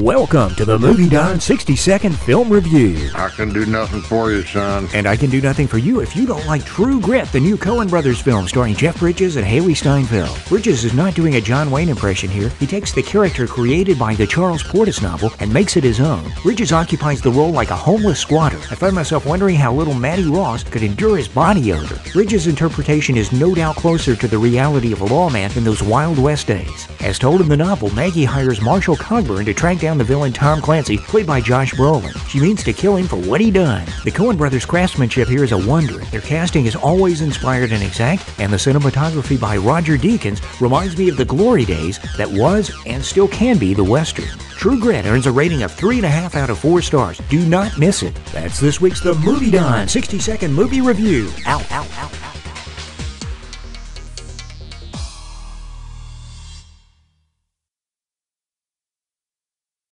Welcome to the Movie Don 60 Second Film Review. I can do nothing for you, son. And I can do nothing for you if you don't like True Grit, the new Coen Brothers film starring Jeff Bridges and Hailee Steinfeld. Bridges is not doing a John Wayne impression here. He takes the character created by the Charles Portis novel and makes it his own. Bridges occupies the role like a homeless squatter. I find myself wondering how little Mattie Ross could endure his body odor. Bridges' interpretation is no doubt closer to the reality of a lawman in those Wild West days. As told in the novel, Maggie hires Marshal Cogburn to track down the villain Tom Clancy, played by Josh Brolin. She means to kill him for what he done. The Coen brothers' craftsmanship here is a wonder. Their casting is always inspired and exact, and the cinematography by Roger Deakins reminds me of the glory days that was and still can be the Western. True Grit earns a rating of 3.5 out of 4 stars. Do not miss it. That's this week's The Movie Don 60 second movie review. Ow, ow.